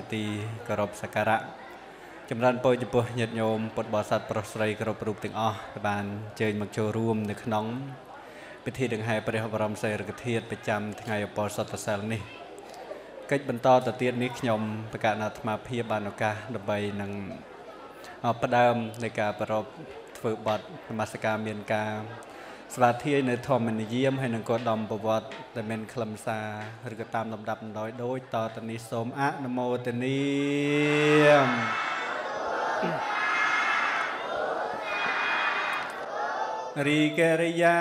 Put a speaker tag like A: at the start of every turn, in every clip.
A: ជាទីគោរពសក្ការៈចម្រើនពរចំពោះញាតិញោមពុទ្ធបរិស័ទប្រុសស្រីគ្រប់រូបទាំងអស់ដែលបានអញ្ជើញមកចូលរួមនៅក្នុងពិធីដង្ហែព្រះបរមសារីរិកធាតុប្រចាំថ្ងៃអពលសុតសិលនេះកិច្ចបន្តទៅទៀតនេះខ្ញុំបកណាអាត្មាភាពបានឱកាសដើម្បីនឹងផ្ដើមនៃការប្រពធ្វើបទនមស្ការមានការ ស្វាធ្យាយនៅធម្មនិយមហើយនឹងក៏ដំប្រវត្តិដែលមានខ្លឹមសារឬក៏តាមលំដាប់លំដោយដូចតទៅនេះសូមអនុមោទនារីករិយា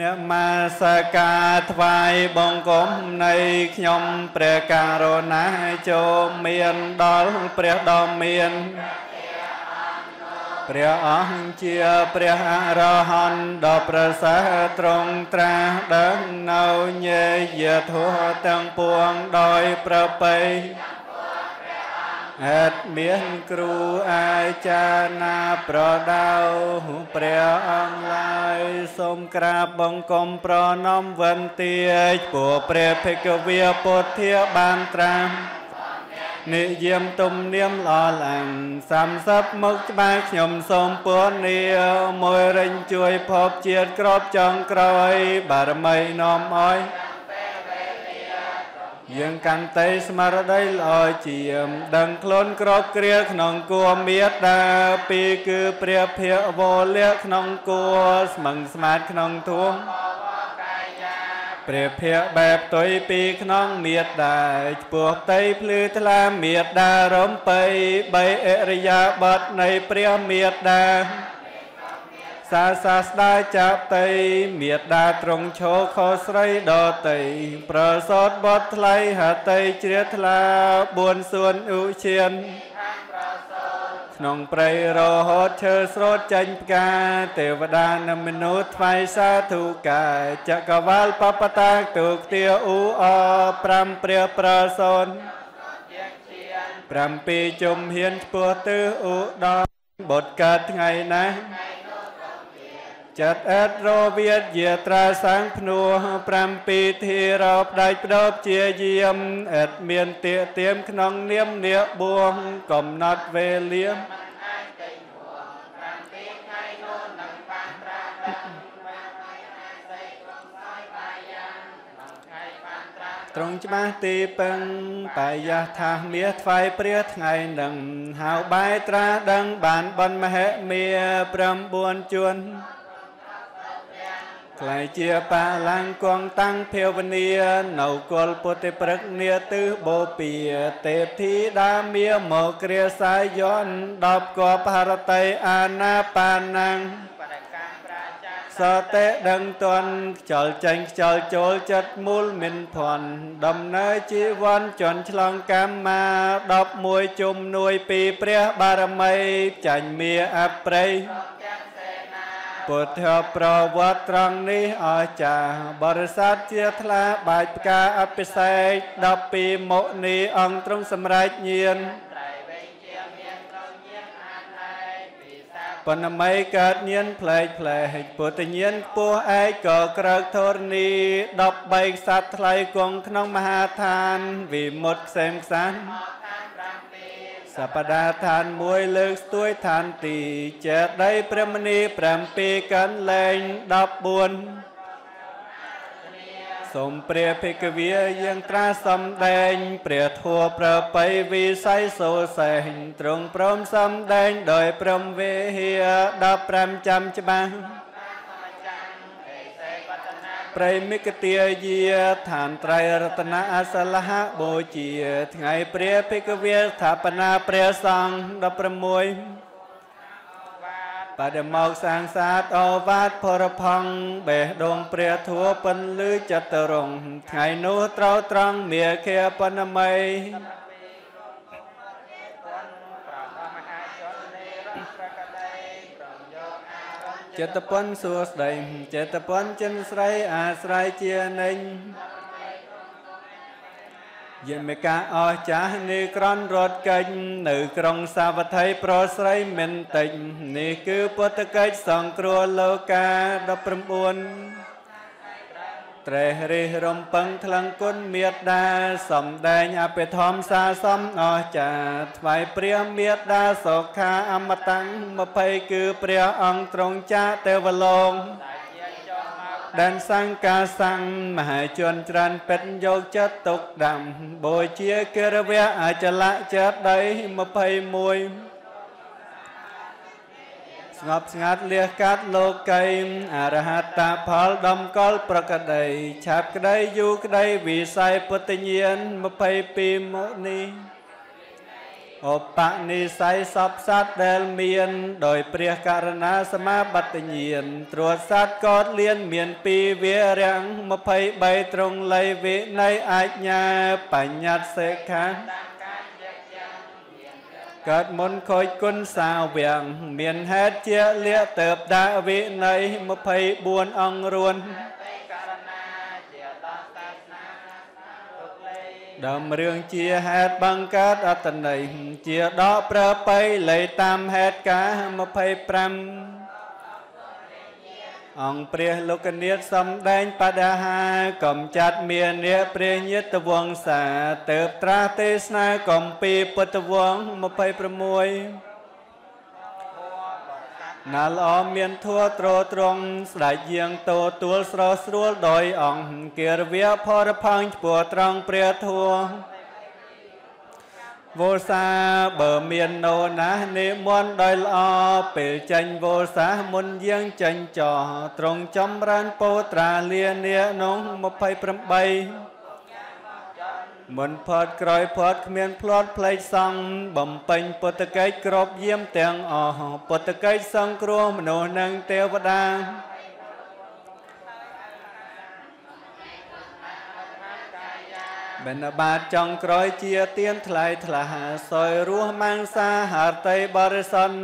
A: នមស្ការថ្វាយបង្គំនៃខ្ញុំព្រះករុណាចូលមានដល់ព្រះដ៏មានព្រះ អង្គជាព្រះអរហន្តដ៏ប្រសើរត្រង់ត្រាស់ដឹងនៅញេយធัวទាំងពួងដោយប្រពៃអត់មានគ្រូអាចារ្យណាប្រដៅព្រះអង្គឡើយសូមក្រាបបង្គំប្រណំវន្ទាពួកព្រះភិក្ខវេពុទ្ធាបានត្រាស់ និយមទំនាមល្អឡាំង30មុខច្បាស់ខ្ញុំសូមពរនីមួយរិញជួយភពជាតិក្របចុងក្រោយបារមីនាំអើយយើងកាន់តែស្មារតីល្អជាមដឹងខ្លួនក្របគ្រាក្នុងគួមេត្តាពីគឺព្រះភវលៈក្នុងគួស្មឹងស្មាតក្នុងធួង ព្រះភ័ក្របែបទុយពីក្នុងមេត្តាឆ្ពោះផ្ទៃភ្លឺថ្លាមេត្តារំពៃបីអរិយាបទនៃព្រះមេត្តាសាសាស្ដាចាប់តៃមេត្តាត្រង់ឈរខុសស្រីដតៃប្រសតបត់ថ្លៃហតៃជ្រះថ្លា4សួនឧឈាន ក្នុងព្រៃរហូតឈើស្រោតចេញផ្កាទេវតានិងមនុស្សថ្វាយសាធុកាចក្រវាលបបតាទុកទាអ៊ូអ5ព្រះប្រសូន7ជុំហ៊ានឆ្ពោះទិសឧដរបុតកើតថ្ងៃណា ចិត្តអត់រវិទ្យាត្រាសាំងភ្នួ7ធារោផ្ដាច់បដោបជាយាមអត់មានទៀទៀមក្នុងនាមនាបួងកំណត់វេលាត្រង់ច្បាស់ទីពឹងបាយៈថាមាសថ្វាយព្រះថ្ងៃនឹងហៅបាយត្រាដឹងបានបនមហិមា9ជួន ក្លាយជាបាលាំងគងតាំងភាវនានៅគលពុទ្ធព្រឹកនាទិបោពីទេពធីដាមាមកគ្រាសាយន10កបហរតីអាណាបាណាំងសតិដឹងតន់ខ្យល់ចេញខ្យល់ចូលចិត្តមូលមិនភ័ណ្ឌដំណើរជីវ័នជន់ឆ្លងកម្មមា11ជំនួយពីព្រះបារមីចាញ់មាអប្រៃ ពុទ្ធប្រវត្តិត្រង់នេះអស្ចារ្យបរិស័ទជាថ្លាបាច់ផ្កាអភិសេក12មុនីអង្គទ្រង់សម្រេចញាណបណ្ណមីកើតញៀនផ្លែកផ្លែកពុទ្ធញៀនខ្ពស់ឯកក៏ក្រើកធរនី13ខ្សាត់ថ្លៃគង់ក្នុងមហាឋានវិមុតខ្សែមខ្សាន សពដាឋានមួយលើកស្ទួយឋានទីចេតីព្រមនី7កន្លែង14សូមព្រះភិក្ខវេយើងត្រាសំដែង ព្រះធัวប្របីវិស័យសូសេងត្រង់ព្រមសំដែងដោយព្រមវេហា15ចាំច្បាស់ ព្រៃមិគទាយាឋានត្រៃរតនអសលហបូជា ថ្ងៃព្រះភិក្ខវេស្ថាបនាព្រះសង្ឃ16បដមកសាងសាទអវាទភរផង់បេះដូងព្រះធัวពន្លឺចតរង ថ្ងៃនោះត្រូវត្រង់មាខាបណមី ចិត្តពន្ធសួស្ដីចិត្តពន្ធចិនស្រីអាស្រ័យជានិញយមេកាអស្ចាស់នេះក្រនរត់កិច្ចនៅក្រុងសាវត្ថីប្រស្រីមិនតិចនេះគឺពុទ្ធកិច្ចសង្គ្រោះលោកា19 ត្រេះរិះរំពឹងថ្លឹងគុណមេត្តាសំដែងអភិធម្មសាសំអស្ចារ្យថ្វាយព្រះមេត្តាសុខាអមត ੰ20 គឺព្រះអង្គទ្រង់ចាកទេវលោកដែនសង្កាសੰមហាជនច្រើនពេតយកចិត្តទុកដាំបូជាកិរវៈអចលៈចិត្តដី21 ស្ងប់ស្ងាត់លះកាត់លោកីអរហតផលដំកល់ប្រកដីឆាប់ក្តីយូរក្តីវិស័យពុទ្ធញាន22មុនីឧបនិស្ស័យសពសត្វដែលមាន ដោយព្រះករណាសមាបត្តិញានត្រួតសត្វកតលៀនមានពីរវារាំង23ត្រង់លៃវិន័យអាជ្ញាបញ្ញត្តិសេខា កើតមុនខូចគុណសាវាំងមានហេតុជាលៀកទៅបដាក់វិន័យ24អង្គរួនដើមរឿងជាហេតុបង្កើតអត្តន័យជាដកប្រើបីលៃតាមហេតុការ25 អង្គព្រះលោកនាថសំដែងបដហាកំចាត់មាននាព្រះញាតវង្សាទៅត្រាស់ទេសនាកំពីពុទ្ធវង្ស26ណាល្អមានធัวត្រត្រង់ស្ដេចយាងតោទួលស្រស់ស្រួលដោយអង្គគិរវៈផរផាំងឈ្មោះត្រង់ព្រះធัว វោសាបើមានណូណាស់និមន្តដោយល្អពេលចាញ់វោសាមុនយាងចាញ់ចោត្រង់ចំរានពោត្រាលានានោះ28មុនផាត់ក្រោយផាត់គ្មានផ្លាត់ផ្លេចសង់បំពេញពុទ្ធកិច្ចគ្រប់យាមទាំងអស់ពុទ្ធកិច្ចសង្គ្រោះមនុស្សនិងទេវតា បិណ្ឌបាតចុងក្រោយជាទៀនថ្លៃថ្លាសយរស់មាំងសាហតីបរិសុទ្ធ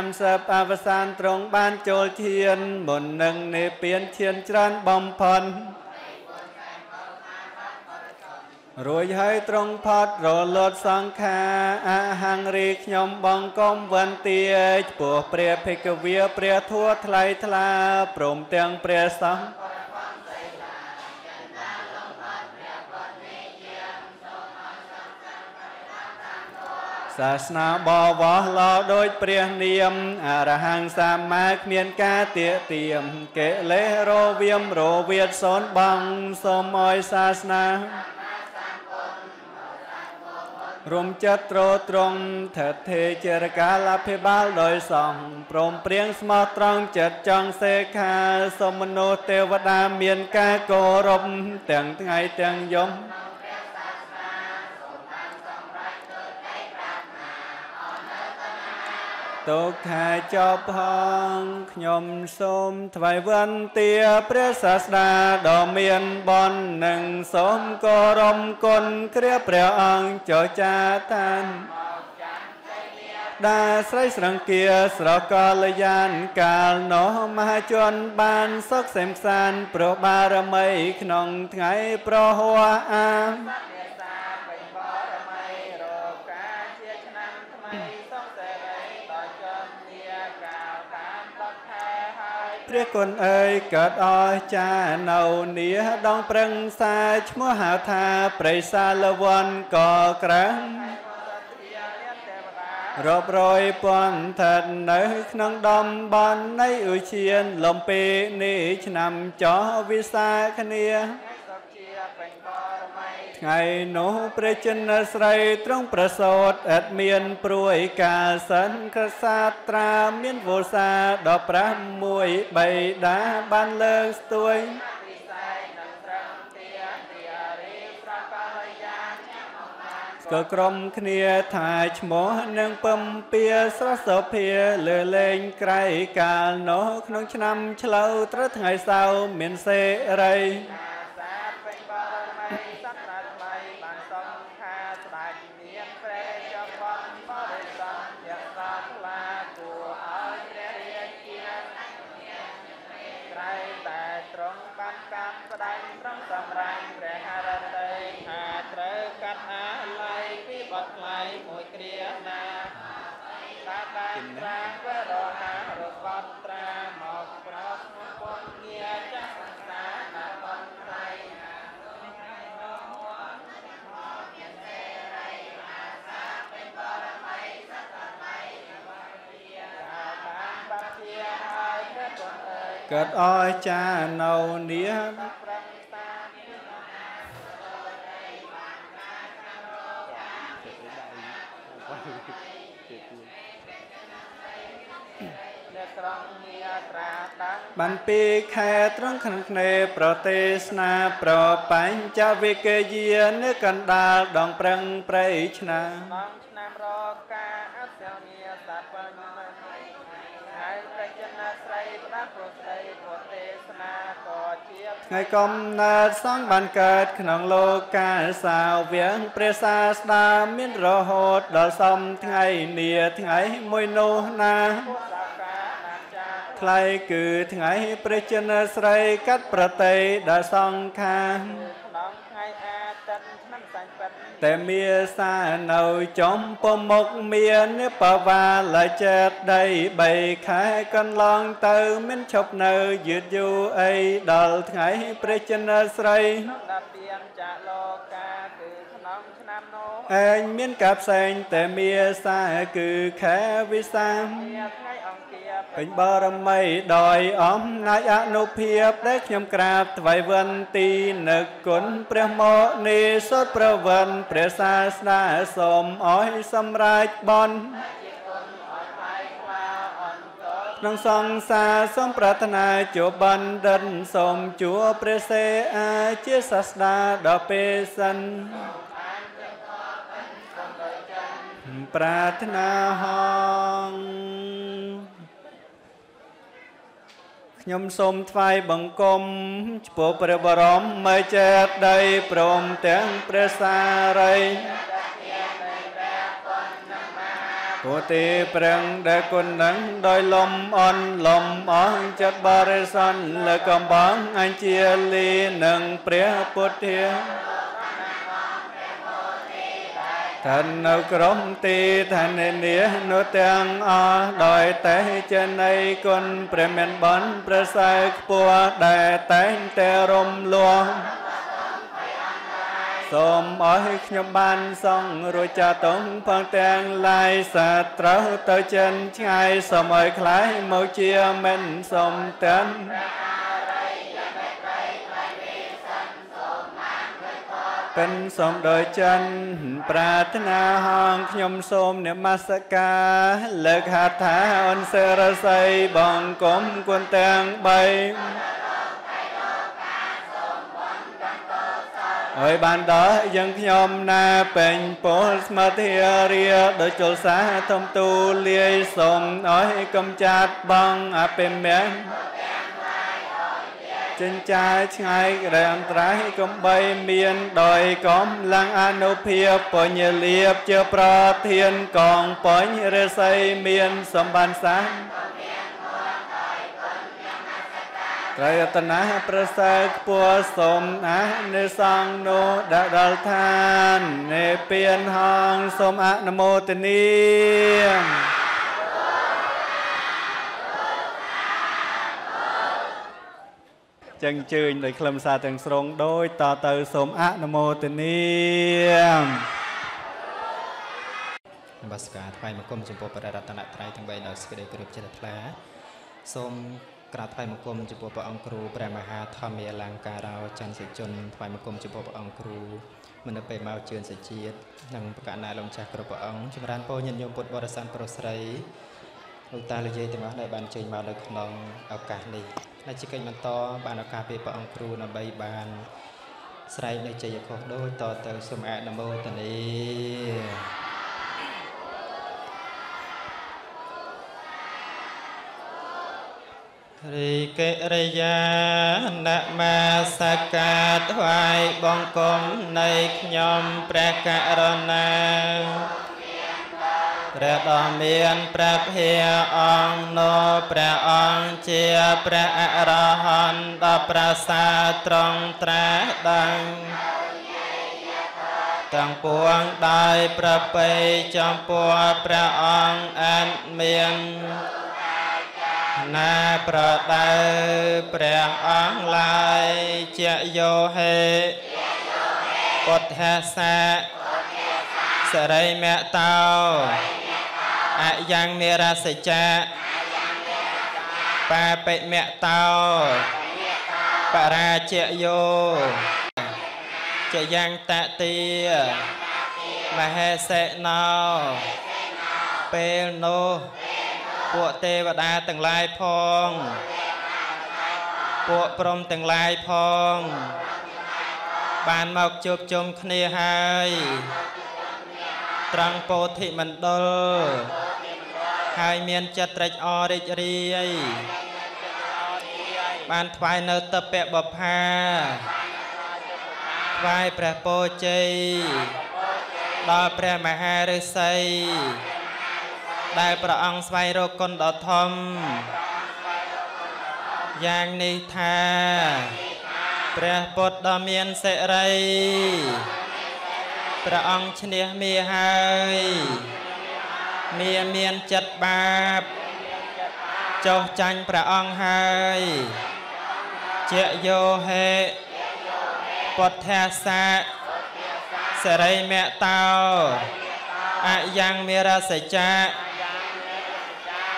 A: 30អវសានត្រង់បានចូលឈាន មុននឹងនេពៀនឈានច្រើនបំផុនរួចហើយត្រង់ផត់រលត់សង្ខាអហង្រីខ្ញុំបងកុំវន្ទាចំពោះព្រះភិក្ខវេព្រះធัวថ្លៃថ្លាព្រមទាំងព្រះសង្ឃ សាសនាបវោះឡដោយព្រះនាមអរហង្គសម្មាគ្មានការទៀទៀមកិលេសរវាមរវាទសូនបងសូមអោយសាសនារំចិត្តត្រត្រង់ថេថេជារកាលអភិបាលដោយសង្ឃព្រមព្រៀងស្មោះត្រង់ចិត្តចង់សេខាសូមមនុស្សទេវតាមានការគោរពទាំងថ្ងៃទាំងយប់ ទុក្ខាចប់ផងខ្ញុំសូមថ្វាយវន្តាព្រះសាស្តាដ៏មានបននិងសូមគោរពគុណព្រះព្រះអង្គចោចាតានដាស្រីស្រង្គាស្រកលយានកាលនោះមហាជនបានសុខសេមសានព្រោះបារមីក្នុងថ្ងៃប្រហោះអា ព្រះគុណអើយកើតអស្ចារនៅនីដងប្រឹងសាឈ្មោះហៅថាប្រៃសាលវ័នកក្រាំងរាប់រយពាន់ឋាននៅក្នុងតំបន់នៃឧឈានលំពេនេះឆ្នាំចោះវិសាគ្នា ថ្ងៃនោះព្រះចិនស្រីត្រង់ប្រសោតអត់មានព្រួយកាលសិនក្រសាត្រាមានវោសាដល់6បីដាបានលើកស្ទួយក៏ក្រុមគ្នាថាឈ្មោះនឹងពំពៀស្រស់សុភាលើលេងក្រៃកាលនោះក្នុងឆ្នាំឆ្លូវត្រូវថ្ងៃសៅរ៍មានសេរី កើតអស្ចារ្យនៅនេះបានពីខែត្រង់ខាងគ្នេប្រទេសនាប្របញ្ចវិកេយានៅកណ្ដាលដងប្រឹងព្រៃឆ្នាំ
B: ងឆ្នាំរកាអសលនីសត្វបញ្ញមិនហើយប្រជនស្រីផ្ដាស់ប្រស្រីប្រទេសនាក៏ជា
A: ថ្ងៃកំណើតសង្ឃបានកើតក្នុងលោកកាសាវៀងព្រះសាស្តាមានរហូតដល់សំថ្ងៃនាថ្ងៃមួយនោះណាថ្លៃគឺថ្ងៃព្រះចិនស្រីកាត់ប្រតិដល់សង្ខា
B: ក្នុងថ្ងៃអាទិត្យឆ្នាំសាញ់ប៉ិ ត
A: តែមាសានៅចំពមុខមានបវាលចិត្តដី3ខែកន្លងទៅមិនឈប់នៅយឺតយូរអីដល់ថ្ងៃព្រះចិនស្រី
B: ដល់ទៀងចាលោកាគឺក្នុងឆ្នាំនោះ
A: ឯងមានកាផ្សេងតែមាសាគឺខែវិសាខ
B: ថ្ងៃអង្គា
A: ពេញបារមីដោយអំណាចអនុភាពដែលខ្ញុំក្រាបថ្វាយវន្ទីនឹកគុណព្រះមកនេសុតប្រវន្ទព្រះសាស្តាសូមអោយសម្រេចបន់ក្នុងសង្សារសូមប្រាថ្នាជួបបណ្ឌិតសូមជួបព្រះសេអាជាសាស្តាដល់ពេលសិនប្រាថ្នាហង ខ្ញុំសូមថ្វាយបង្គំចំពោះព្រះបរមមេចេតីព្រមទាំងព្រះសារីពុទេប្រឹងដែលគុណនឹងដោយលំអន់លំអស់ចិត្តបរិសន្នលើកំបងអញ្ជាលីនឹងព្រះពុទ្ធា ឋាននៅក្រុមទីឋាននានោះទាំងអស់ដោយតែចេនៃគុណព្រះមានបនព្រះសើខ្ពស់ដែលតែងតែរំលោះសូមអស់ខ្ញុំបានសង់រួចចាតងផងទាំងឡាយសាត្រូវទៅចិនឆ្ងាយសូមឲ្យខ្លាយមកជាមិនសូមទាំង ពិនសូមដោយចិន ប្រាថ្នាហងខ្ញុំសូមនមស្ការលើកហាថាអនសេរស័យបងគុំគុណទាំង3ហើយបានដល់យើងខ្ញុំណាពេញពលស្មើធារាដោយជលសាធំទូលាយសូមអោយកំចាត់បងអភិមេ ចិញ្ចាឆ្ងាយដែលអន្តរាយកំបីមានដោយកំឡាំងអនុភាពបញ្ញលៀបជាប្រធានកងបញ្ញរិស័យមានសម្បានសាត្រយតនាប្រសើរខ្ពស់សូមអនិសង្ឃនោះដដល់ឋាននេពៀនហងសូមអនុមោទនា ចឹងជើញដោយខ្លឹមសារទាំងស្រុងដោយតទៅសូមអនុមោទនា
C: នមស្ការថ្វាយបង្គំចំពោះព្រះរតនត្រ័យទាំង3ដោយសេចក្តីគោរពជ្រះថ្លាសូមក្រាបថ្វាយបង្គំចំពោះព្រះអង្គគ្រូព្រះមហាធម្មាលង្ការោច័ន្ទសិជនថ្វាយបង្គំចំពោះព្រះអង្គគ្រូមនពេមកជឿនសជាតិនិងប្រកាសណាលំចាស់គ្រប់ព្រះអង្គចម្រើនពរញាតិញោមពុទ្ធបរិស័ទប្រុសស្រី លោកតាលោកយាយទាំងអស់ដែលបានចេញមកនៅក្នុងឱកាសនេះហើយជាកិច្ចបន្តបានឱកាសពេលព្រះអង្គគ្រូដើម្បីបានស្រែកនៅជ័យខុសដូចតទៅសូមអនុមោទនារីកិរិយានមាសកាថ្វាយបង្គំនៃខ្ញុំព្រះករុណា ព្រះដ៏មានព្រះភិអង្គនោះព្រះអង្គជាព្រះអរហន្តដ៏ប្រសើរត្រង់ត្រាស់ដឹងទាំងពួងដោយប្រពៃចំពោះព្រះអង្គអត់មានណាប្រដៅព្រះអង្គឡាយជាយោហេពុទ្ធាសាសរិមតោ អយ៉ាងនិរសជាបាបិមៈតោបរាជយោចយ៉ាងតតិមហេសេណោពេលនោះពួកទេវតាទាំងឡាយផង ពួកព្រំទាំងឡាយផង បានមកជួបជុំគ្នាហើយត្រង់ពោធិមណ្ឌល ហើយមានចិត្តត្រេកអររីករាយបានថ្វាយនៅតពៈបផាថ្វាយព្រះពោជ័យដល់ព្រះមហាឫសីដែលព្រះអង្គស្វែងរកគុណដ៏ធំយ៉ាងនេះថាព្រះពុទ្ធដ៏មានសិរីព្រះអង្គឈ្នះមាហើយ មាមានចិត្តបាបចុះចាញ់ព្រះអង្គហើយជាយោហេពុទ្ធាសាសរិមៈតោអយ៉ាងមេរសច្ចៈ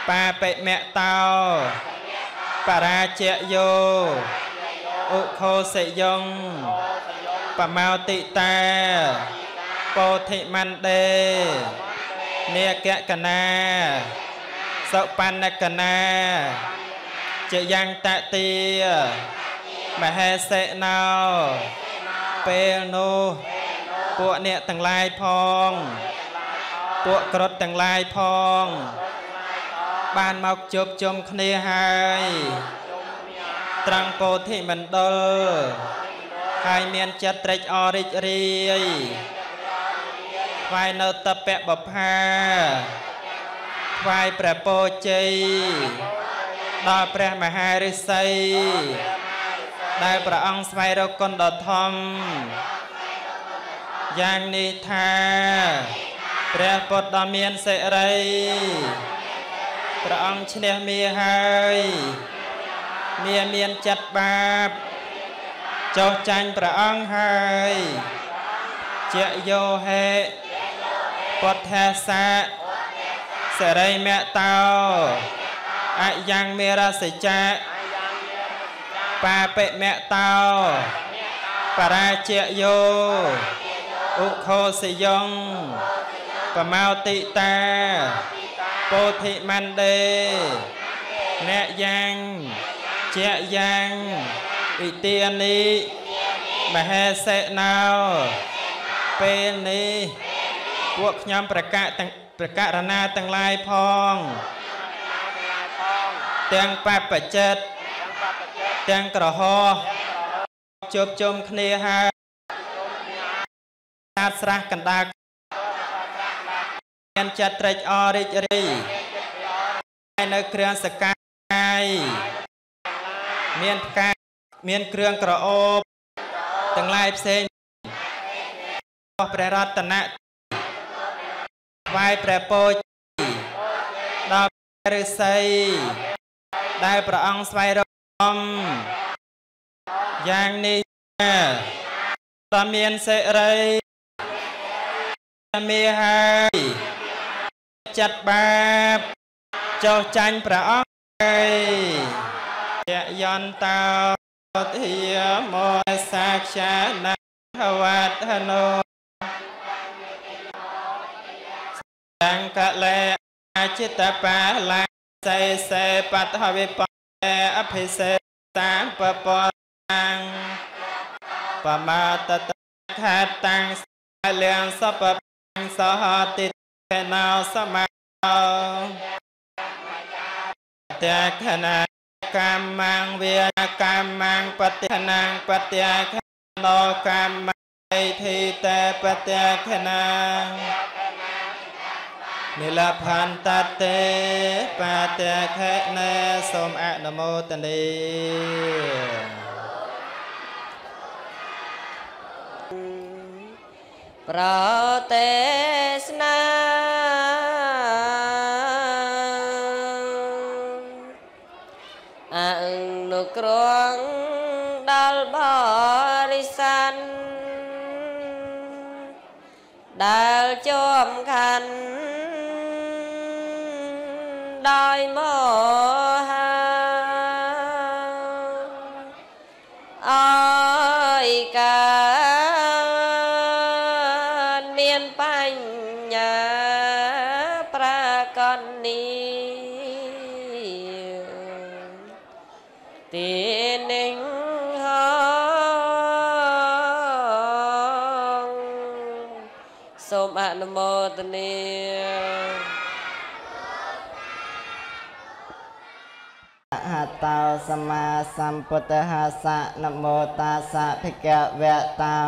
C: បាបិមៈតោបរាជយោឧខោសិយងបមោតិតាពោធិមណ្ដេ នេកកណាសុបណ្ណកណាជាយ៉ាងតតិមហេសេណោពេលនោះពួកអ្នកទាំងឡាយផង ពួកក្រុតទាំងឡាយផង បានមកជួបជុំគ្នាហើយត្រង់ពោធិមណ្ឌលហើយមានចិត្តត្រេកអររីករាយ ថ្វាយនៅតពៈបផាថ្វាយព្រះពោជ័យដល់ព្រះមហារិសីដែលព្រះអង្គស្វែងរកគុណដ៏ធំយ៉ាងនេះថាព្រះពុទ្ធដ៏មានសិរីព្រះអង្គឈ្នះមាហើយមាមានចិត្តបាបចោះចាញ់ព្រះអង្គហើយ ជាយោហេពុទ្ធាសាសរិមៈតោអយ៉ាងមេរសច្ចៈបាបិមៈតោបរាជយោឧខោសយងបមោតិតាពោធិមណ្ដេអ្នកយ៉ាងជាយ៉ាងឥទានីមហេសេណោ ពេលនេះពួកខ្ញុំប្រកាសទាំងប្រការណាទាំងឡាយផងទាំងបបចិត្តទាំងក្រហោជួបជុំគ្នាហើយសាទស្រះកណ្ដាលមានចិត្តត្រេកអររីករាយហើយនៅគ្រឿងសកាយមានផ្កាមានគ្រឿងក្រអូបទាំងឡាយផ្សេង ព្រះរតនៈថ្វាយព្រះពោជដល់ព្រះឫសីដែលព្រះអង្គស្វែងរកយ៉ាងនេះតមានសេរីមាហើយចិត្តបាបចោះចាញ់ព្រះអង្គហើយយយន្តោធាមោសាខ្យាណាវត្តហនោសង្កលេ ចិត្តបាលាសេសេបតហវិបអភិសេតាំបពតាំងបមាតតខតាំងលៀងសពសហតិកណោសមោតេខណាកម្មងវាកម្មងបតិណាងបតិខណោកម្មអិធិតេបតិខណា និលផន្តតេបតេខេណេសូមអនុមោទនី
D: ប្រទេសនាអនុគ្រងដល់បរិស័នដែលជាប់ខណ្ឌ ដោយមហាអើយកានមានបញ្ញាប្រកននេះទីនឹងហងសូមអនុមោទនា
E: ហតោសម្មាសម្ពុទ្ធហាសៈនមោតាសៈភិក្ខវៈតោ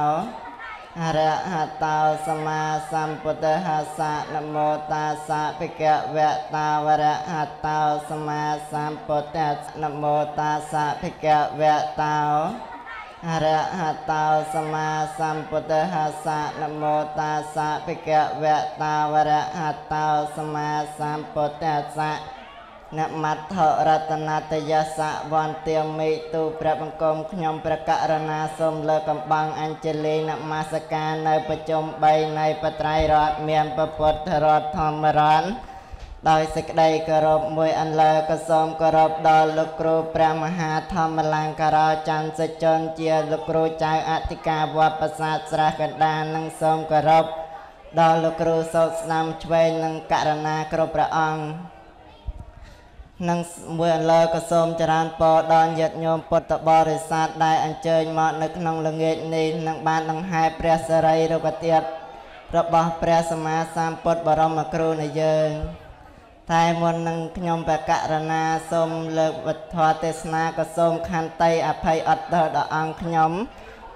E: អរហតោសម្មាសម្ពុទ្ធហាសៈនមោតាសៈភិក្ខវៈតោអរហតោសម្មាសម្ពុទ្ធនមោតាសៈភិក្ខវៈតោអរហតោសម្មាសម្ពុទ្ធហាសៈនមោតាសៈភិក្ខវៈតោអរហតោសម្មាសម្ពុទ្ធសៈ នមត្ថរតនតយសៈវន្ទាមិទូព្រះបង្គំខ្ញុំព្រះករណាសូមលើកកំបាំងអញ្ជលីនមស្ការនៅប្រជុំ3នៃបត្រៃរដ្ឋមានពពុទ្ធរដ្ឋធម្មរដ្ឋដោយសេចក្តីគោរពមួយអន្លើក៏សូមគោរពដល់លោកគ្រូព្រះមហាធម្មលង្ការោច័ន្ទសិជនជាលោកគ្រូចៅអធិការវត្តប្រាសាទស្រះកណ្ដាលនិងសូមគោរពដល់លោកគ្រូសោតស្នាមឆ្វេងនិងករណាគ្រប់ព្រះអង្គ និងមួយអន្លើក៏សូមចរានពរដល់ញាតិញោមពុទ្ធបរិស័ទដែលអញ្ជើញមកនៅក្នុងល្ងាចនេះនឹងបានដង្ហែព្រះសិរីរុក្ខទាតុរបស់ព្រះសម្មាសម្ពុទ្ធបរមគ្រូនៃយើងតែមុននឹងខ្ញុំបកករណាសូមលើកវត្ថុទេសនាក៏សូមខន្តីអភ័យអត់ទោសដល់អង្គខ្ញុំ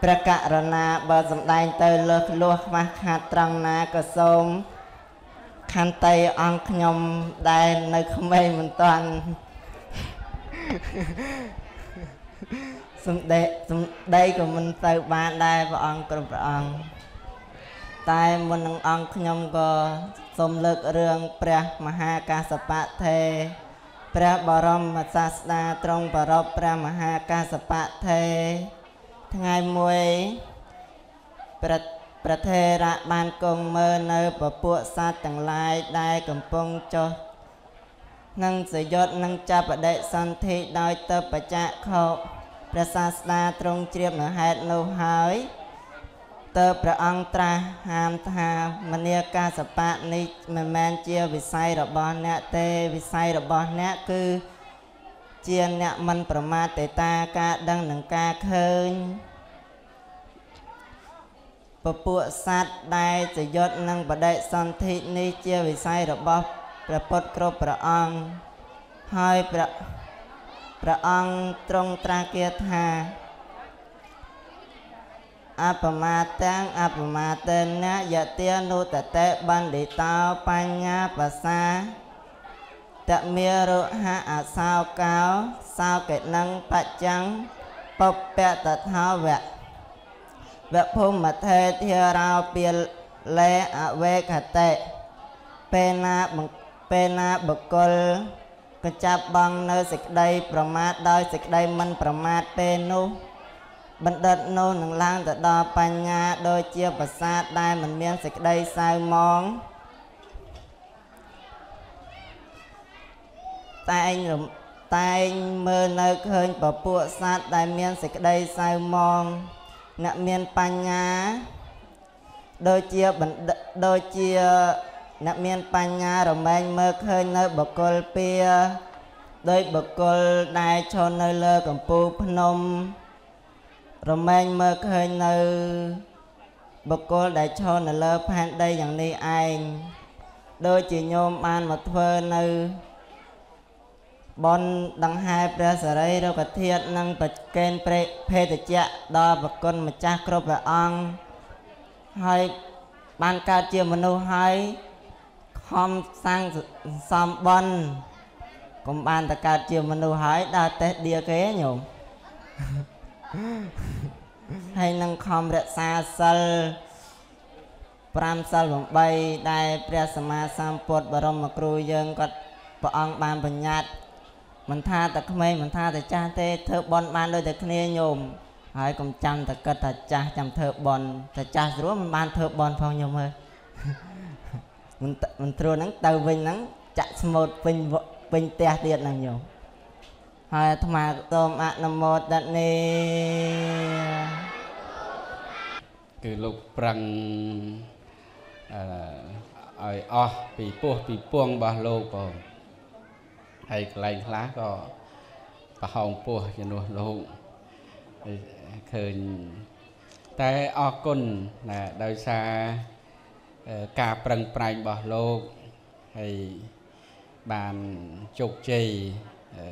E: ព្រះករណាបើសំដែងទៅលើសលួសខ្វះខាតត្រង់ណាក៏សូម ខន្តីអង្គខ្ញុំដែលនៅក្មេងមិនតាន់សំដែសំដីក៏មិនទៅបានដែរព្រះអង្គគ្រប់ព្រះអង្គតែមុននឹងអង្គខ្ញុំក៏សូមលើករឿងព្រះមហាកាសបៈថេរព្រះបរមសាស្តាទ្រង់ប្រពព្រះមហាកាសបៈថេរថ្ងៃមួយព្រះ ប្រធេរៈបានគង់មើលនៅពពួកសត្វទាំងឡាយដែលកំពុងចុះនឹងសយុទ្ធនឹងចាប់បដិសន្ធិដោយទៅបច្ចៈខោព្រះសាស្តាទ្រង់ជ្រាបនៅហេតុនោះហើយតើព្រះអង្គត្រាស់ហាមថាមនីកាសបៈនេះមិនមែនជាវិស័យរបស់អ្នកទេវិស័យរបស់អ្នកគឺជាអ្នកមិនប្រមាទទេតាការដឹងនឹងការឃើញ ពពួកសត្វដែលចយុទ្ធនឹងបដិសន្ធិនេះជាវិស័យរបស់ព្រះពុទ្ធគ្រប់ព្រះអង្គហើយព្រះព្រះអង្គទ្រង់ត្រាស់គាថាអបមាតាំងអបមាតេនយទានុតតេបណ្ឌិតោបញ្ញាបសាតមេរុហៈអសោកោសោកេនឹងបច្ចាំងពពតថោវៈ វភូមិថេធិរោពីលេអវេខតេពេលណាបង្ពេលណាបុគ្គលកចាប់បងនៅសេចក្តីប្រមាទដោយសេចក្តីមិនប្រមាទពេលនោះបណ្ឌិតនោះនឹងឡើងទៅដល់បញ្ញាដូចជាប្រាសាទដែលមិនមានសេចក្តីសៅមងតែងរំតែងមើលនៅឃើញពពួកសត្វដែលមានសេចក្តីសៅមង អ្នកមានបញ្ញាដូចជាបណ្ឌិតដូចជាអ្នកមានបញ្ញារមែងមើលឃើញនៅបកុលពៀដោយបកុលដែលឈរនៅលើកំពូលភ្នំ រមែងមើលឃើញនៅបកុលដែលឈរនៅលើផែនដីយ៉ាងនេះឯងដូចជាញោមបានមកធ្វើនៅ បនដង្ហែព្រះសរិរុក្ខធាតុនិងបច្កេនព្រេភេទជ្ជៈដល់ប្រគុណម្ចាស់គ្រប់ព្រះអង្គហើយបានកើតជាមនុស្សហើយខំសាងសំបនកុំបានតែកើតជាមនុស្សហើយដើរតេះដៀគេញោមហើយនឹងខំរក្សាសិល5សិល8ដែលព្រះសម្មាសម្ពុទ្ធបរមគ្រូយើងគាត់ព្រះអង្គបានបញ្ញត្តិ មិនថាតែក្មេងមិនថាតែចាស់ទេធ្វើបន់បានដូចតែគ្នាញោមហើយកុំចាំតែគិតថាចាស់ចាំធ្វើបន់តែចាស់ស្រួលមិនបានធ្វើបន់ផងញោមអើយមិនមិនត្រួតហ្នឹងទៅវិញហ្នឹងចាក់ស្មូតពេញពេញផ្ទះទៀតហ្នឹងញោមហើយអាត្មាសូមអនុមោទនា
F: គឺលោកប្រឹងអឺឲ្យអស់ពីពោះពីពងរបស់លោកបង ហើយកន្លែងខ្លះក៏ប្រហោងពោះជំនួសលោកហើយឃើញតែអរគុណណាដោយសារអឺការប្រឹងប្រែងរបស់លោកហើយបានជោគជ័យអឺ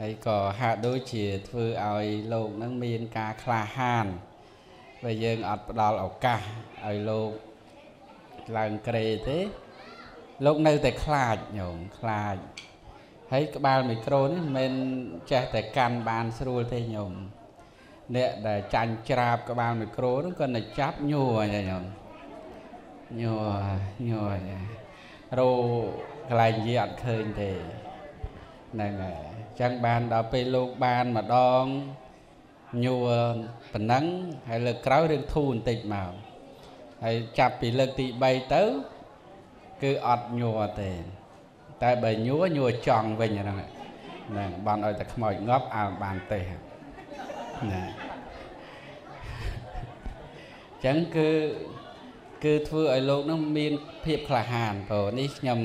F: ហើយក៏ហាក់ដូចជាធ្វើឲ្យលោកនឹងមានការក្លាហានបើយើងអត់ផ្ដល់ឱកាសឲ្យលោកឡើងក្រេទេ លោកនៅតែខ្លាចញោមខ្លាច ហើយក្បាលមីក្រូនេះមិនមែនចេះតែកាន់បានស្រួលទេញោមអ្នកដែលចាញ់ច្រាបក្បាលមីក្រូនោះគាត់តែចាប់ញួរញោមញួរញួររោកន្លែងនិយាយអត់ឃើញទេហ្នឹងហើយអញ្ចឹងបានដល់ពេលលោកបានម្ដងញួរប៉ុណ្ណឹងហើយលើកក្រោយរឿងធូរបន្តិចមកហើយចាប់ពីលើកទី3ទៅ គឺអត់ញួរទេ តែបើញួរញួរចង់វិញហ្នឹងហ្នឹងបានឲ្យតែខ្មោចងាប់អើបានទេណាអញ្ចឹងគឺគឺធ្វើឲ្យលោកនឹងមានភាពក្លាហានព្រោះនេះខ្ញុំ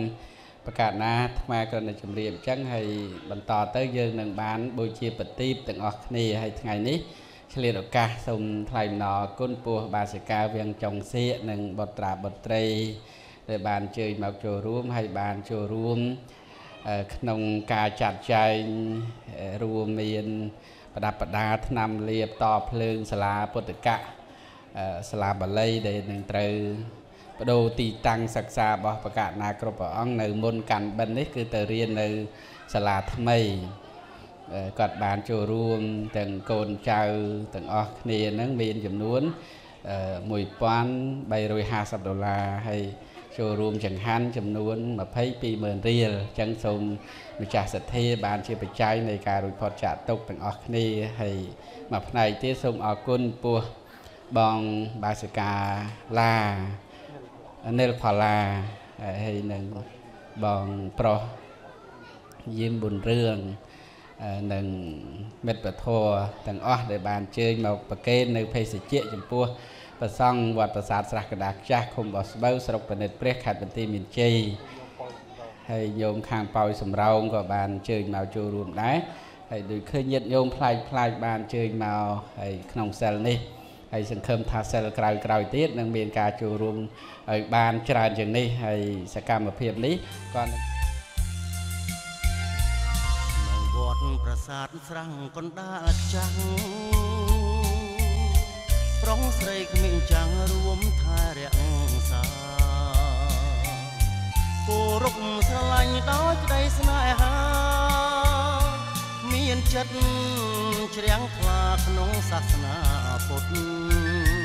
F: ប្រកាសណាអាត្មាក៏នឹងជម្រាបអញ្ចឹងហើយបន្តទៅយើងនឹងបានបូជាប្រទីបទាំងអស់គ្នាហើយថ្ងៃនេះឆ្លៀតឱកាសសូមថ្លែងអំណរគុណពោះបាសិកាវៀងចុងសៀកនិងបុត្រាបុត្រី ដែលបានអញ្ជើញមកចូលរួមហើយបានចូលរួមអឺក្នុងការចាត់ចែងរួមមានប្រដាប់ប្រដាឆ្នាំលៀបតភ្លើងសាលាពុទ្ធកៈអឺសាលាបាលីដែលនឹងត្រូវបដូរទីតាំងសិក្សារបស់បកណាគ្រប់ព្រះអង្គនៅមុនកាន់បិណ្ឌនេះគឺទៅរៀននៅសាលាថ្មីអឺគាត់បានចូលរួមទាំងកូនចៅទាំងអស់គ្នាហ្នឹងមានចំនួន1350ដុល្លារហើយ ចូលរួមចង្ហាន់ចំនួន220,000រៀលអញ្ចឹងសូមម្ចាស់សទ្ធាបានជាបច្ច័យនៃការរួចផុតចាកទុកទាំងអស់គ្នាហើយមួយផ្នែកទៀតសូមអរគុណពោះបងបាសិកាឡានិលផល្លាហើយនឹងបងប្រុសយឹមប៊ុនរឿងនិងមិត្តពធទាំងអស់ដែលបានជើញមកប្រកេននៅភេសជ្ជៈចំពោះ ប្រសង់វត្តប្រាសាទស្រះកណ្ដាលខ្ចាស់ឃុំបោះស្បូវស្រុកពនិតព្រះខេត្តបន្ទាយមានជ័យហើយញោមខាងប៉ោយសំរោងក៏បានជើញមកចូលរួមដែរហើយដូចឃើញញាតិញោមផ្លាយផ្លាយបានជើញមកហើយក្នុងសិលនេះហើយសង្ឃឹមថាសិលក្រោយក្រោយទៀតនឹងមានការចូលរួមឲ្យបានច្រើនជាងនេះហើយសកម្មភាពនេះក៏នឹង
G: នៅវត្តប្រាសាទស្រាំងកណ្ដាលខ្ចាំង ប្រុងស្រីគ្មានចាំងរួមថែរក្សាគោរពស្រឡាញ់ដោយក្តីស្នេហា មានចិត្តជ្រាំងថ្លាក្នុងសាសនាពុទ្ធ